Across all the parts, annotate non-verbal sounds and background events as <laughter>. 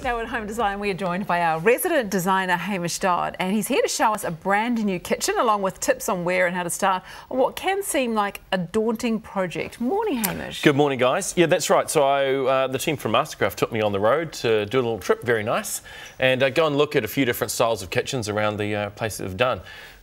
Now at Home Design, we are joined by our resident designer, Hamish Dodd, and he's here to show us a brand new kitchen along with tips on where and how to start what can seem like a daunting project. Morning, Hamish. Good morning, guys. Yeah, that's right. So I, uh, the team from Mastercraft took me on the road to do a little trip, very nice, and uh, go and look at a few different styles of kitchens around the uh, place that they've done.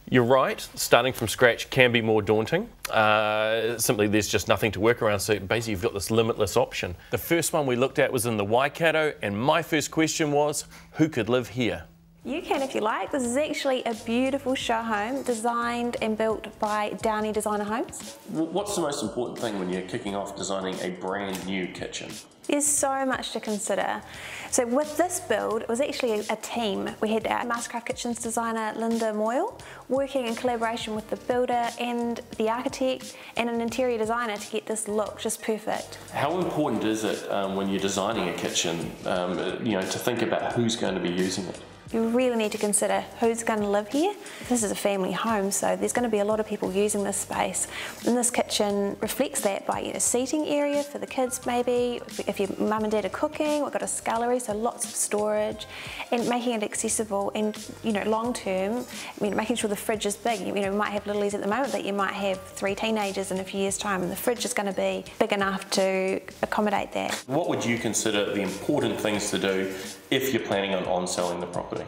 You're right, starting from scratch can be more daunting. Uh, simply, there's just nothing to work around, so basically, you've got this limitless option. The first one we looked at was in the Waikato, and my first question was who could live here? You can if you like. This is actually a beautiful show home designed and built by Downey Designer Homes. What's the most important thing when you're kicking off designing a brand new kitchen? There's so much to consider. So with this build, it was actually a team. We had our Mastercraft Kitchens designer, Linda Moyle, working in collaboration with the builder and the architect and an interior designer to get this look just perfect. How important is it um, when you're designing a kitchen, um, you know, to think about who's going to be using it? You really need to consider who's going to live here. This is a family home, so there's going to be a lot of people using this space. And this kitchen reflects that by a seating area for the kids maybe, if your mum and dad are cooking, we've got a scullery, so lots of storage, and making it accessible and, you know, long term, I mean, making sure the fridge is big. You know, we might have littlies at the moment, but you might have three teenagers in a few years' time, and the fridge is going to be big enough to accommodate that. What would you consider the important things to do if you're planning on on-selling the property? করে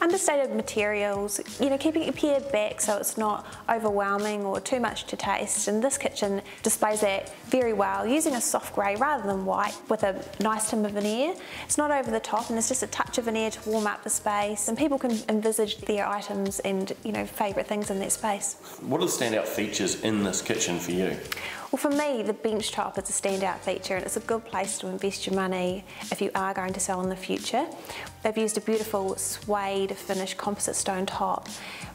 Understated materials, you know, keeping it pared back so it's not overwhelming or too much to taste. And this kitchen displays that very well, using a soft grey rather than white with a nice timber veneer. It's not over the top and it's just a touch of veneer to warm up the space and people can envisage their items and, you know, favourite things in that space. What are the standout features in this kitchen for you? Well, for me, the bench top is a standout feature and it's a good place to invest your money if you are going to sell in the future. They've used a beautiful suede finish composite stone top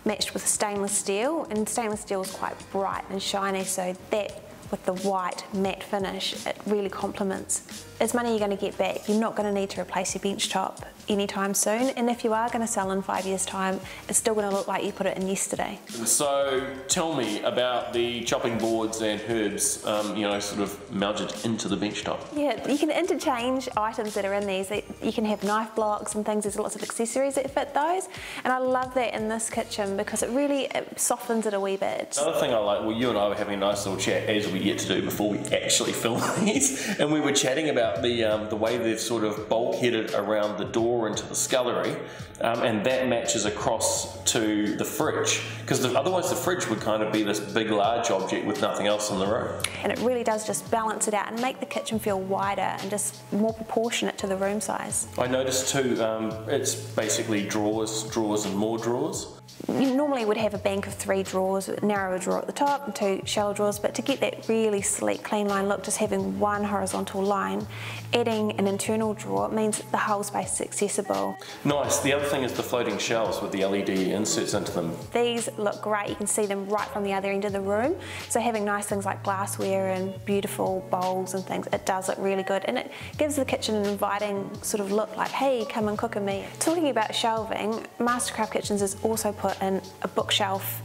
matched with stainless steel and stainless steel is quite bright and shiny so that with the white matte finish, it really complements. It's money you're going to get back. You're not going to need to replace your bench top anytime soon. And if you are going to sell in five years' time, it's still going to look like you put it in yesterday. So tell me about the chopping boards and herbs, um, you know, sort of mounted into the bench top. Yeah, you can interchange items that are in these. You can have knife blocks and things. There's lots of accessories that fit those. And I love that in this kitchen because it really it softens it a wee bit. Another thing I like, well, you and I were having a nice little chat as we get to do before we actually <laughs> film these, and we were chatting about the um, the way they've sort of bulkheaded around the door into the scullery, um, and that matches across to the fridge because otherwise the fridge would kind of be this big, large object with nothing else in the room. And it really does just balance it out and make the kitchen feel wider and just more proportionate to the room size. I noticed too, um, it's basically drawers, drawers, and more drawers you normally would have a bank of three drawers, a narrower drawer at the top and two shallow drawers, but to get that really sleek, clean line look, just having one horizontal line, adding an internal drawer means the whole space is accessible. Nice. The other thing is the floating shelves with the LED inserts into them. These look great. You can see them right from the other end of the room. So having nice things like glassware and beautiful bowls and things, it does look really good. And it gives the kitchen an inviting sort of look like, hey, come and cook with me. Talking about shelving, Mastercraft Kitchens has also put in a bookshelf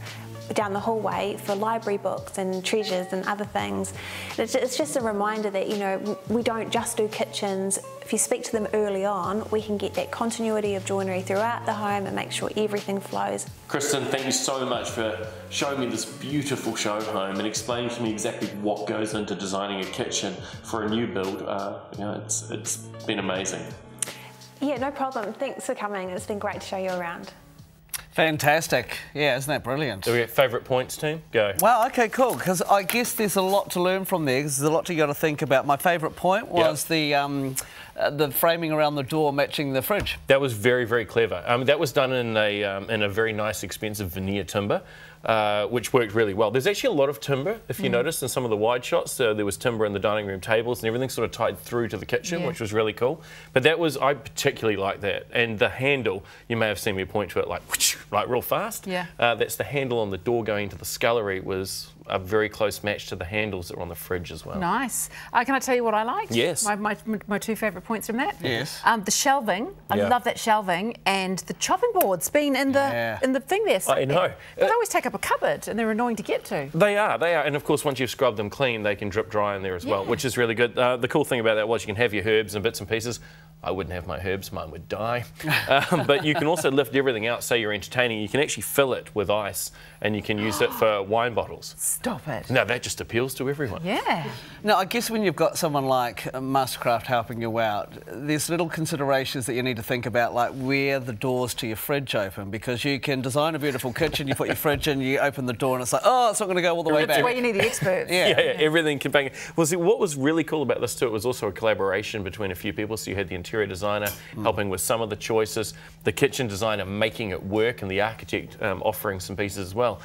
down the hallway for library books and treasures and other things. It's just a reminder that, you know, we don't just do kitchens. If you speak to them early on, we can get that continuity of joinery throughout the home and make sure everything flows. Kristen, thank you so much for showing me this beautiful show home and explaining to me exactly what goes into designing a kitchen for a new build. Uh, you know, it's, it's been amazing. Yeah, no problem. Thanks for coming. It's been great to show you around. Fantastic. Yeah, isn't that brilliant? Do we get favourite points, team? Go. Well, okay, cool. Because I guess there's a lot to learn from there. There's a lot you got to think about. My favourite point was yep. the um, uh, the framing around the door matching the fridge. That was very, very clever. Um, that was done in a um, in a very nice, expensive veneer timber. Uh, which worked really well. There's actually a lot of timber, if you mm. noticed, in some of the wide shots. Uh, there was timber in the dining room tables and everything sort of tied through to the kitchen, yeah. which was really cool. But that was, I particularly like that. And the handle, you may have seen me point to it like, <laughs> like real fast. Yeah. Uh, that's the handle on the door going to the scullery was a very close match to the handles that were on the fridge as well. Nice. Uh, can I tell you what I liked? Yes. My, my, my two favourite points from that. Yes. Um, the shelving. I yeah. love that shelving, and the chopping boards being in the yeah. in the thing there. So I know. They always take up a cupboard, and they're annoying to get to. They are. They are. And of course, once you've scrubbed them clean, they can drip dry in there as yeah. well, which is really good. Uh, the cool thing about that was you can have your herbs and bits and pieces I wouldn't have my herbs, mine would die. <laughs> um, but you can also lift everything out, say you're entertaining, you can actually fill it with ice and you can use it for <gasps> wine bottles. Stop it. Now that just appeals to everyone. Yeah. Now, I guess when you've got someone like Mastercraft helping you out, there's little considerations that you need to think about, like where the doors to your fridge open, because you can design a beautiful kitchen, you put your fridge in, you open the door, and it's like, oh, it's not going to go all the way back. That's back. where you need the experts. <laughs> Yeah. Yeah, yeah, everything can bang. Well, see, what was really cool about this too, it was also a collaboration between a few people. So you had the interior designer helping with some of the choices, the kitchen designer making it work, and the architect um, offering some pieces as well.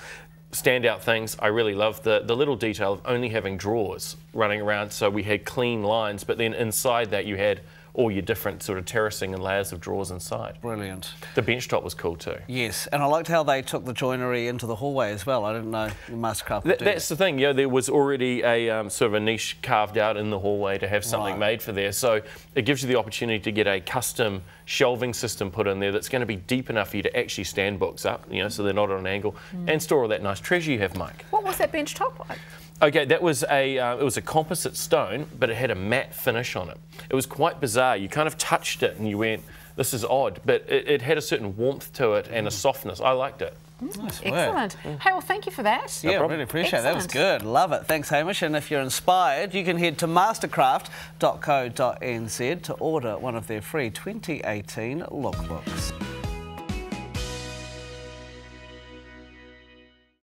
Standout things, I really love the, the little detail of only having drawers running around. So we had clean lines, but then inside that you had all your different sort of terracing and layers of drawers inside. Brilliant. The bench top was cool too. Yes, and I liked how they took the joinery into the hallway as well. I didn't know Mastercraft would That, do that's that. the thing, yeah. There was already a um, sort of a niche carved out in the hallway to have something Right. made for there. So it gives you the opportunity to get a custom shelving system put in there that's going to be deep enough for you to actually stand books up, you know, so they're not on an angle, and store all that nice treasure you have, Mike. What was that bench top like? Okay, that was a uh, it was a composite stone, but it had a matte finish on it. It was quite bizarre. You kind of touched it and you went, "This is odd," but it, it had a certain warmth to it and a softness. I liked it. Nice work. Excellent. Hey, well, thank you for that. Yeah, problem. really appreciate it. That was good. Love it. Thanks, Hamish. And if you're inspired, you can head to mastercraft.co.nz to order one of their free 2018 lookbooks.